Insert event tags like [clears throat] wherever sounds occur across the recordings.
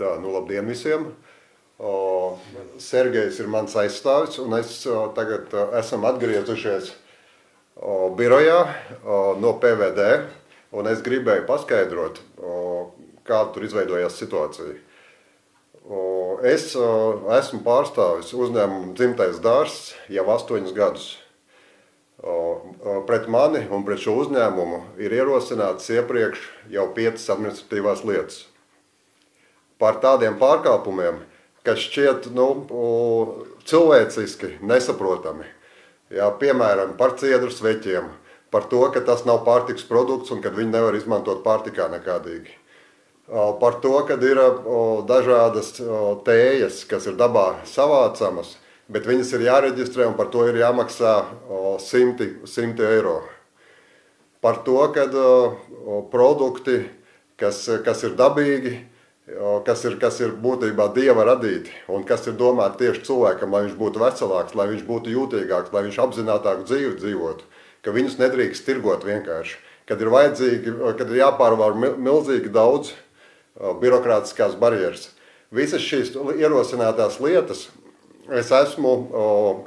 Tā, nu labdien visiem! O, Sergejs ir mans aizstāvis, un es o, tagad o, esam atgriezušies o, birojā o, no PVD, un es gribēju paskaidrot, o, kāda tur izveidojās situācija. O, es o, esmu pārstāvis uzņēmumu dzimtais dārs jau astoņus gadus. O, pret mani un pret šo uzņēmumu ir ierosināts iepriekš jau piecas administratīvās lietas. Par tādiem pārkāpumiem, kas šķiet nu, cilvēciski nesaprotami. Jā, piemēram, par ciedru sveķiem, par to, ka tas nav pārtiks produkts un ka viņi nevar izmantot pārtikā nekādīgi. Par to, ka ir dažādas tējas, kas ir dabā savācamas, bet viņas ir jāreģistrē un par to ir jāmaksā simti, simti eiro. Par to, ka produkti, kas, kas ir dabīgi, kas ir, kas ir būtībā dieva radīti un kas ir domāti tieši cilvēkam, lai viņš būtu veselāks, lai viņš būtu jūtīgāks, lai viņš apzinātāku dzīvi dzīvotu, ka viņus nedrīkst tirgot vienkārši, kad ir vajadzīgi, kad ir jāpārvar milzīgi daudz birokrātiskās barjeras. Visas šīs ierosinātās lietas es esmu o,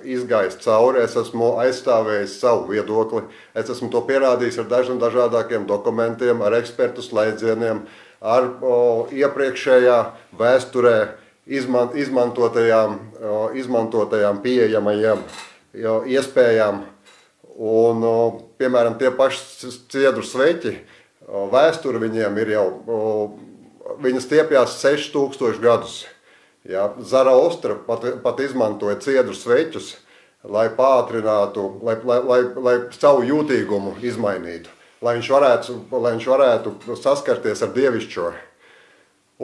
izgājis cauri, es esmu aizstāvējis savu viedokli, es esmu to pierādījis ar dažiem dažādākiem dokumentiem, ar ekspertu slēdzieniem, ar o, iepriekšējā vēsturē izman, izmantotajām, o, izmantotajām pieejamajām o, iespējām. Un, o, piemēram, tie paši ciedru sveķi, o, vēsture viņiem ir jau, o, viņas stiepjās 6000 gadus. Ja, Zaraustra pat, pat izmantoja ciedru sveķus, lai pātrinātu, lai, lai, lai, lai savu jūtīgumu izmainītu lai viņš varētu, lai viņš varētu saskarties ar dievišķo.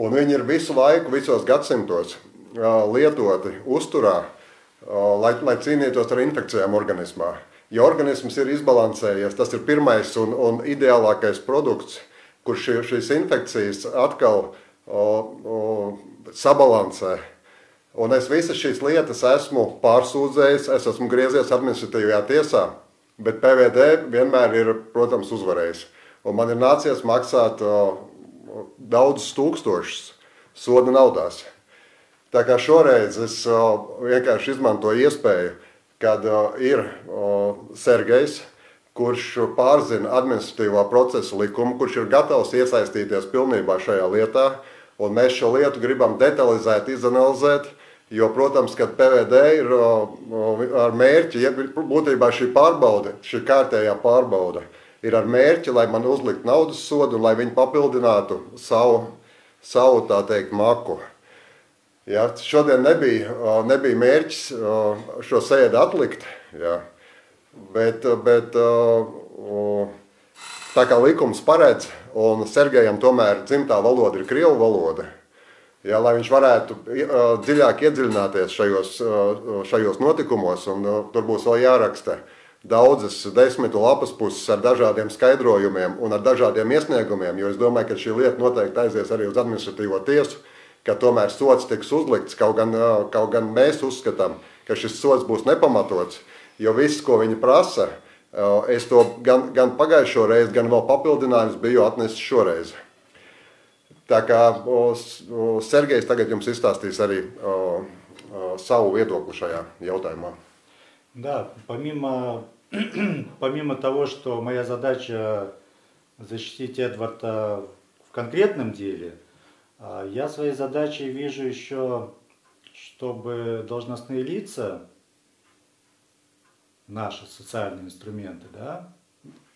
Un viņi ir visu laiku, visos gadsimtos lietoti uzturā, lai, lai cīnītos ar infekcijām organismā. Ja organisms ir izbalansējies, tas ir pirmais un, un ideālākais produkts, kurš šī, šīs infekcijas atkal o, o, sabalansē. Un es visas šīs lietas esmu pārsūdzējis, es esmu griezies administratīvajā tiesā, Bet PVD vienmēr ir, protams, uzvarējis. Un man ir nācies maksāt uh, daudzus tūkstošus soda naudās. Tā kā šoreiz es uh, vienkārši izmantoju iespēju, kad uh, ir Sergejs, kurš pārzina administratīvā procesa likumu, kurš ir gatavs iesaistīties pilnībā šajā lietā, un mēs šo lietu gribam detalizēt, izanalizēt, Jo, protams, ka PVD ir ar mērķi, ja būtībā šī pārbaude, šī kārtējā pārbaude, ir ar mērķi, lai man uzlikt naudas sodu un lai viņi papildinātu savu, savu tā teikt, maku. Ja, šodien nebija, nebija mērķis šo sēdi atlikt, ja, bet, bet tā kā likums paredz, un Sergejam tomēr dzimtā valoda ir Krievu valoda, Ja, lai viņš varētu dziļāk iedziļināties šajos, šajos notikumos, un tur būs vēl jāraksta daudzas desmitu lapas puses ar dažādiem skaidrojumiem un ar dažādiem iesniegumiem, jo es domāju, ka šī lieta noteikti aizies arī uz administratīvo tiesu, ka tomēr sots tiks uzlikts, kaut gan, kaut gan mēs uzskatām, ka šis sots būs nepamatots, jo viss, ko viņi prasa, es to gan, gan pagājušo reizi, gan vēl papildinājums biju atnesis šoreiz. Tā kā o, o, Sergejs tagad jums izstāstīs arī o, o, savu viedokli šajā jautājumā. Да, помимо, [clears throat] помимо того, что моя задача защитить Эдварда в конкретном деле, я своей задачей вижу еще, чтобы должностные лица, наши социальные инструменты, да,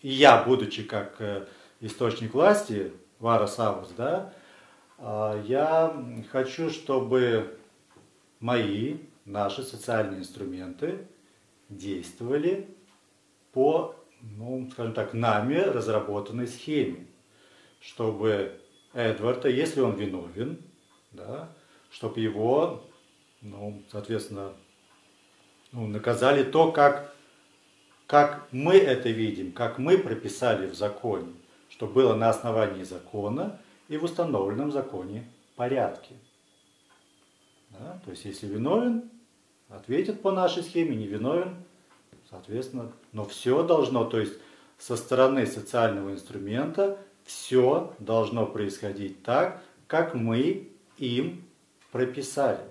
и я, будучи как э, источник власти, Вара Савус, да, а, я хочу, чтобы мои, наши социальные инструменты действовали по, ну, скажем так, нами разработанной схеме, чтобы Эдварда, если он виновен, да, чтобы его, ну, соответственно, ну, наказали то, как, как мы это видим, как мы прописали в законе, что было на основании закона – и в установленном законе порядке. Да? То есть, если виновен, ответит по нашей схеме, не виновен, соответственно, но все должно, то есть со стороны социального инструмента все должно происходить так, как мы им прописали.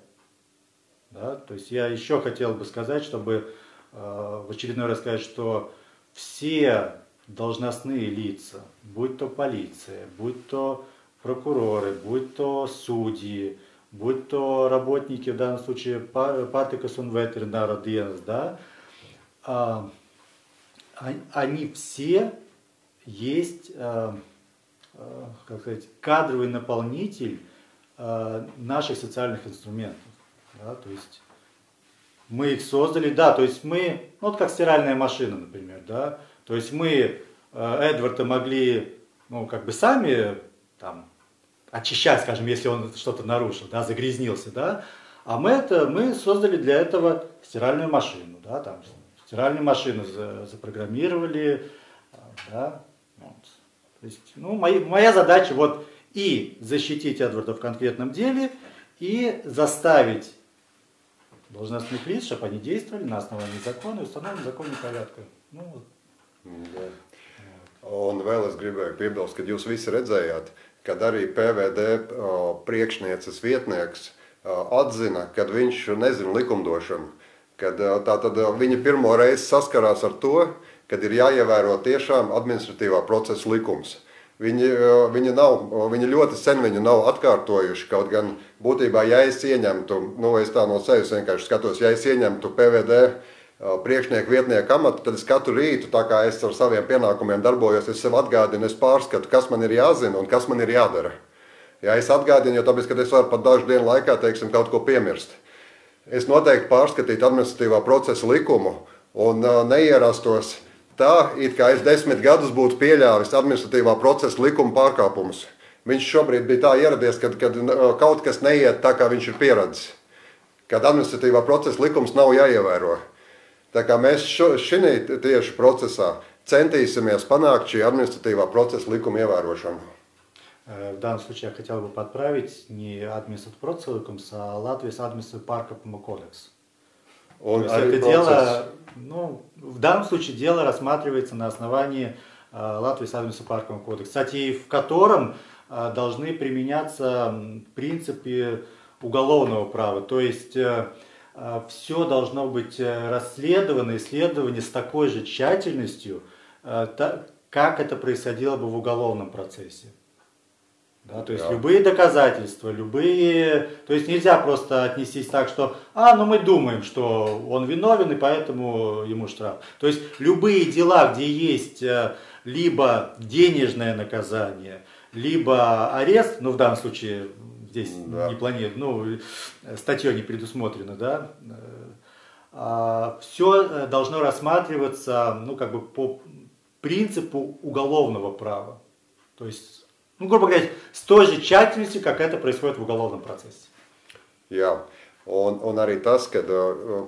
Да? То есть я еще хотел бы сказать, чтобы э, в очередной раз сказать, что все должностные лица, будь то полиция, будь то прокуроры, будь то судьи, будь то работники, в данном случае Патикас un ветеринара dienas, да, а, они все есть, а, а, как сказать, кадровый наполнитель а, наших социальных инструментов. Да, то есть мы их создали, да, то есть мы, ну, вот как стиральная машина, например, да, то есть мы Эдварда могли, ну, как бы сами там очищать, скажем, если он что-то нарушил, да, загрязнился, да, а мы это, мы создали для этого стиральную машину, да, там, стиральную машину запрограммировали, да, вот. То есть, ну, мои, моя задача вот и защитить Эдварда в конкретном деле, и заставить должностных лиц, чтобы они действовали на основании закона и установленным законным порядком. Nu, Jā. Un vēl es gribēju piebilst, ka jūs visi redzējāt, kad arī PVD priekšnieces vietnieks atzina, ka viņš nezina likumdošanu. Kad, tātad viņa pirmo reizi saskarās ar to, kad ir jāievēro tiešām administratīvā procesa likums. Viņi, viņi, nav, viņi ļoti sen viņu nav atkārtojuši. Kaut gan būtībā, ja es ieņemtu, nu, es tā no sevis vienkārši skatos, ja es ieņemtu PVD priekšnieku vietnieku amatu, tad es katru rītu, tā kā es ar saviem pienākumiem darbojos, es sev atgādinu, es pārskatu, kas man ir jāzina un kas man ir jādara. Ja es atgādinu, jo tāpēc, ka es varu pat dažu dienu laikā, teiksim, kaut ko piemirst. Es noteikti pārskatītu administratīvā procesa likumu un neierastos Tā it kā es desmit gadus būtu pieļāvis administratīvā procesa likuma pārkāpumus. Viņš šobrīd bija tā ieradies, kad, kad kaut kas neiet tā, kā viņš ir pieredzējis. Kad administratīvā procesa likums nav jāievēro. Tā kā mēs šī tieši procesā centīsimies panākt šī administratīvā процесса ликум ievērošanu. В данном случае я хотел бы подправить не административный процесс, а Латвийс административный паркопому кодекс. Он, То есть это дело, ну, в данном случае дело рассматривается на основании э, Латвии Садмиса Паркового кодекса, кстати, в котором э, должны применяться принципы уголовного права. То есть э, э, все должно быть э, расследовано, исследовано с такой же тщательностью, э, как это происходило бы в уголовном процессе. Да, то есть да. любые доказательства, любые... То есть нельзя просто отнестись так, что, а, ну мы думаем, что он виновен, и поэтому ему штраф. То есть любые дела, где есть э, либо денежное наказание, либо арест, ну в данном случае здесь да. не планирует, ну статьей не предусмотрено, да, э, а, все э, должно рассматриваться, ну как бы по принципу уголовного права. То есть ну, грубо говоря, с той же тщательностью, как это происходит в уголовном процессе. Jā, un, un arī tas, ka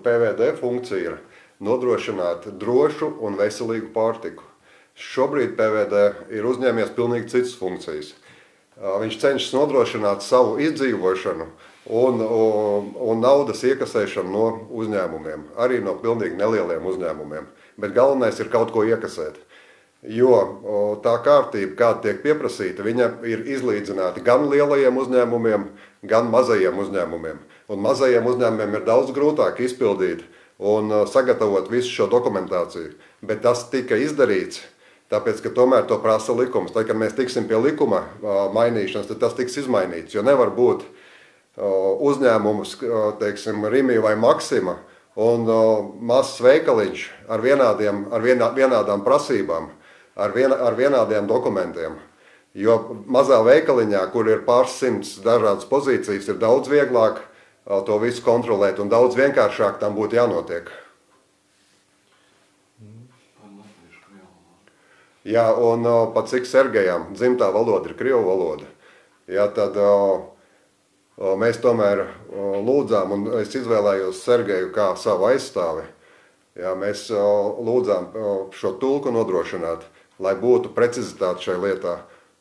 PVD funkcija ir nodrošināt drošu un veselīgu pārtiku. Šobrīd PVD ir uzņēmies pilnīgi citas funkcijas. Viņš cenšas nodrošināt savu izdzīvošanu un, un, un naudas iekasēšanu no uzņēmumiem, arī no pilnīgi nelieliem uzņēmumiem. Bet galvenais ir kaut ko iekasēt. Jo tā kārtība, kāda tiek pieprasīta, viņa ir izlīdzināta gan lielajiem uzņēmumiem, gan mazajiem uzņēmumiem. Un mazajiem uzņēmumiem ir daudz grūtāk izpildīt un sagatavot visu šo dokumentāciju. Bet tas tika izdarīts, tāpēc, ka tomēr to prasa likums. Tad, kad mēs tiksim pie likuma mainīšanas, tad tas tiks izmainīts. Jo nevar būt uzņēmums, teiksim, Rīmī vai Maksima, un mazs veikaliņš ar, vienādiem, ar vienā, vienādām prasībām ar, vien, ar vienādiem dokumentiem. Jo mazā veikaliņā, kur ir pāris simts dažādas pozīcijas, ir daudz vieglāk to visu kontrolēt un daudz vienkāršāk tam būtu jānotiek. Jā, un pat cik Sergejam dzimtā valoda ir Krievu valoda, jā, tad mēs tomēr lūdzām, un es izvēlējos Sergeju kā savu aizstāvi. Jā, mēs lūdzām šo tulku nodrošināt lai būtu precizitāte šai lietā.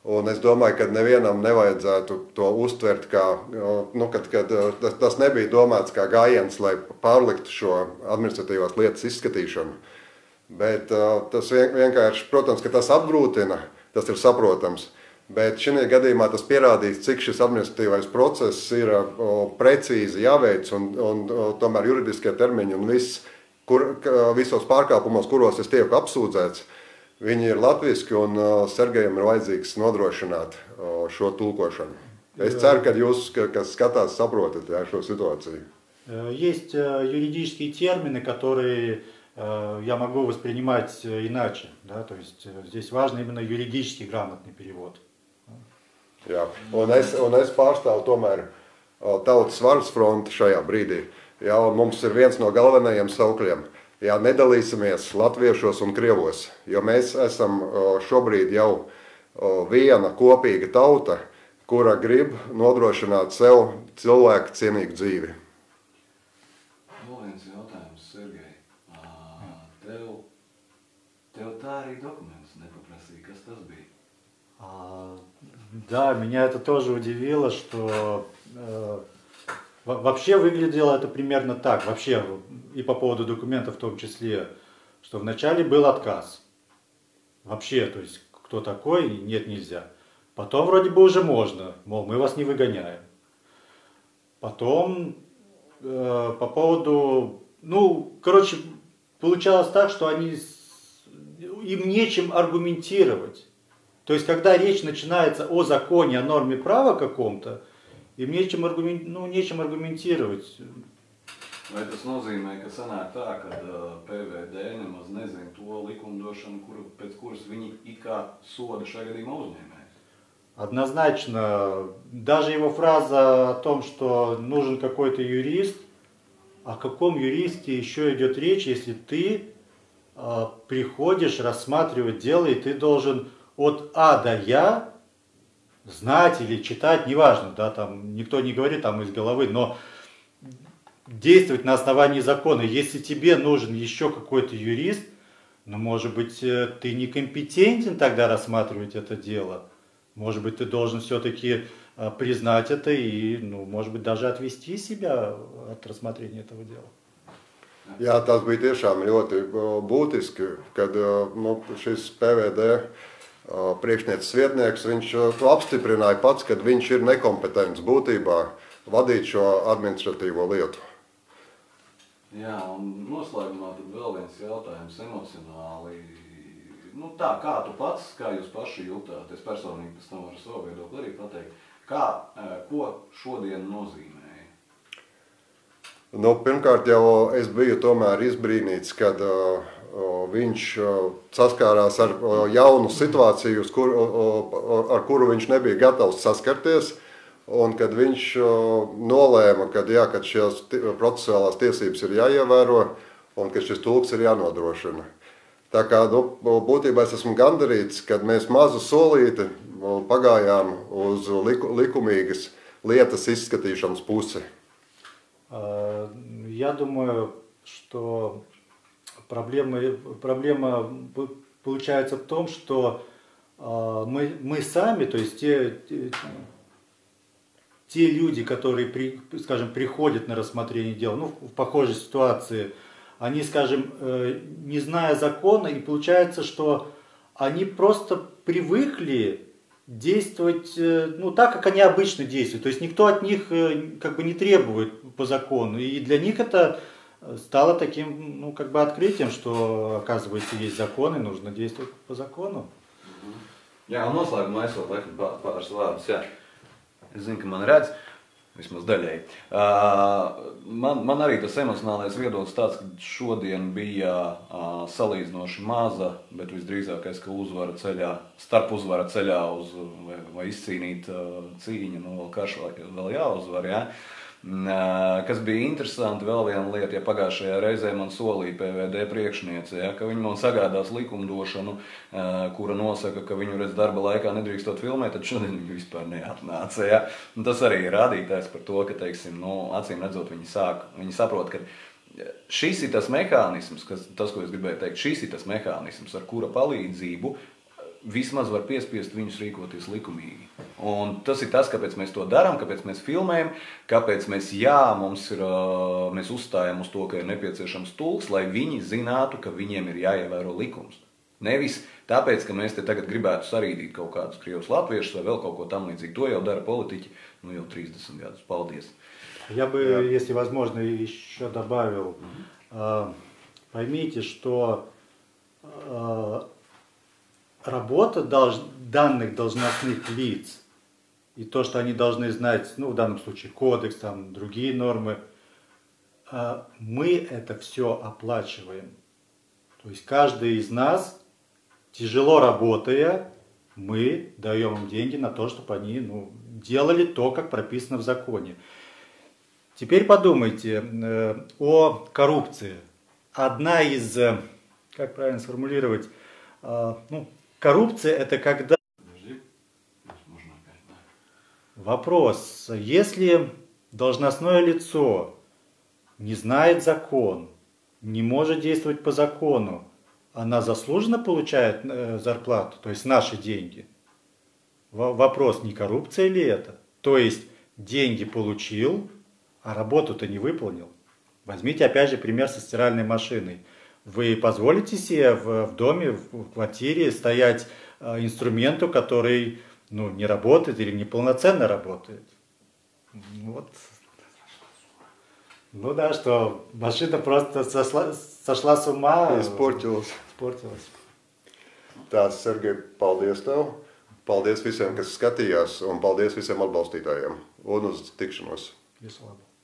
Un es domāju, ka nevienam nevajadzētu to uztvert kā, nu, kad, kad tas, tas nebija domāts kā gājiens, lai pārliktu šo administratīvās lietas izskatīšanu. Bet tas vienkārši, protams, ka tas apgrūtina, tas ir saprotams. Bet šajā gadījumā tas pierādīs, cik šis administratīvais process ir o, precīzi jāveic un, un o, tomēr juridiskie termiņi un viss, kur, visos pārkāpumos, kuros es tieku apsūdzēts, viņi ir latviski un o, Sergejam ir vajadzīgs nodrošināt o, šo tulkošanu. Es ceru, ka jūs, kas skatās, saprotat jā, šo situāciju. Э, Есть э, юридические термины, которые э, я могу воспринимать э, иначе. Да? То есть э, здесь важно именно юридически грамотный перевод. Jā. Un, es, un es pārstāvu tomēr o, tautas varas fronti šajā brīdī. Jā, un mums ir viens no galvenajiem saukļiem. Jā, nedalīsimies latviešos un krievos, jo mēs esam o, šobrīd jau o, viena kopīga tauta, kura grib nodrošināt sev cilvēku cienīgu dzīvi. Arī dokumentus nepaprasīja. Kas tas bija? А, Да, меня это тоже удивило, что э, во- вообще выглядело это примерно так, вообще и по поводу документов в том числе, что вначале был отказ. Вообще, то есть кто такой, нет, нельзя. Потом вроде бы уже можно, мол, мы вас не выгоняем. Потом э, по поводу, ну, короче, получалось так, что они, им нечем аргументировать. То есть, когда речь начинается о законе, о норме права каком-то, им нечем, аргумен- ну, нечем аргументировать. Vai tas nozīmē, ka sanāk tā, ka PVD nemaz nezina to likumdošanu, kuru, pēc kuras viņi it kā soda šajā gadījumā uzņēmējs? Однозначно, даже его фраза о том, что нужен какой-то юрист, о каком юристе еще идет речь, если ты приходишь рассматривать дело, и ты должен от А до Я знать или читать, неважно, да, там никто не говорит там из головы, но действовать на основании закона. Если тебе нужен еще какой-то юрист, ну, может быть, э, ты некомпетентен тогда рассматривать это дело. Может быть, ты должен все-таки признать это и, ну, может быть, даже отвести себя от рассмотрения этого дела. Jā, tas bija tiešām ļoti būtiski, kad nu, šis PVD o, priekšnieces vietnieks viņš to apstiprināja pats, ka viņš ir nekompetents būtībā vadīt šo administratīvo lietu. Jā, un noslēgumā tad vēl viens jautājums emocionāli. Nu tā, kā tu pats, kā jūs paši jutāt, es personīgi pēc tam varu savu viedokli arī pateikt, kā, eh, ko šodien nozīmēja? Nu, pirmkārt, jau es biju izbrīnīts, kad o, o, viņš o, saskārās ar o, jaunu situāciju, kur, o, o, ar kuru viņš nebija gatavs saskarties. Un kad viņš o, nolēma, ka šīs procesuālās tiesības ir jāievēro un ka šis tulks ir jānodrošina. Tā kā nu, būtībā es esmu gandarīts, kad mēs mazu solīti o, pagājām uz liku, likumīgas lietas izskatīšanas pusi. А, Я думаю, что проблема, проблема получается в том, что а, мы, мы сами, то есть те, те, те люди, которые, при, скажем, приходят на рассмотрение дела, ну, в похожей ситуации, они, скажем, э, не зная закона, и получается, что они просто привыкли действовать, э, ну, так, как они обычно действуют. То есть никто от них э, как бы не требует по закону. И для них это э, стало таким, ну, как бы открытием, что, оказывается, есть закон и нужно действовать по закону. Jā, un noslēgumā es vēl laikam pā- pāris vārdus. Es zinu, ka man redz, vismaz daļēji. Uh, man, man arī tas emocionālais viedoklis tāds, ka šodien bija uh, salīdzinoši maza, bet visdrīzākais, ka uzvara ceļā, starp uzvara ceļā uz, vai, vai izcīnīt uh, cīņu, nu vēl karš vēl, jāuzvar, jā. Mm, ā, Kas bija interesanti, vēl viena lieta, ja pagājušajā reizē man solīja PVD priekšniece, ja, ka viņi man sagādās likumdošanu, kura nosaka, ka viņu redz darba laikā nedrīkstot filmēt, tad šodien viņi vispār neatnāca. Ja. Un tas arī ir rādītājs par to, ka, teiksim, nu, acīm redzot, viņi sāk, viņi saprot, ka šis ir tas mehānisms, kas, tas, ko es gribēju teikt, šis ir tas mehānisms, ar kura palīdzību vismaz var piespiest viņus rīkoties likumīgi. Un tas ir tas, kāpēc mēs to darām, kāpēc mēs filmējam, kāpēc mēs, jā, mums ir, ā, mēs uzstājam uz to, ka ir nepieciešams tulks, lai viņi zinātu, ka viņiem ir jāievēro likums. Nevis tāpēc, ka mēs te tagad gribētu sarīdīt kaut kādus krievus latviešus vai vēl kaut ko tam līdzīgu. To jau dara politiķi nu jau 30 gadus. Paldies! Я бы, yeah. если возможно, еще добавил. Mm-hmm. Поймите, что работа долж, данных должностных лиц и то, что они должны знать, ну, в данном случае кодекс, там, другие нормы, мы это все оплачиваем. То есть каждый из нас, тяжело работая, мы даем им деньги на то, чтобы они ну, делали то, как прописано в законе. Теперь подумайте э, о коррупции. Одна из, э, как правильно сформулировать, э, ну, коррупция это когда... Вопрос, если должностное лицо не знает закон, не может действовать по закону, она заслуженно получает э, зарплату, то есть наши деньги. Вопрос, не коррупция ли это? То есть деньги получил, а работу-то не выполнил. Возьмите опять же пример со стиральной машиной. Вы позволите себе в, в доме, в квартире стоять э, инструменту, который ну, не работает или неполноценно работает? Вот. Ну да, что машина просто сошла, сошла с ума. Испортилась. Испортилась. Tā, Sergei, paldies tev. Paldies visiem, kas skatījās, un paldies visiem atbalstītājiem. Un uz tikšanos! Visu labu!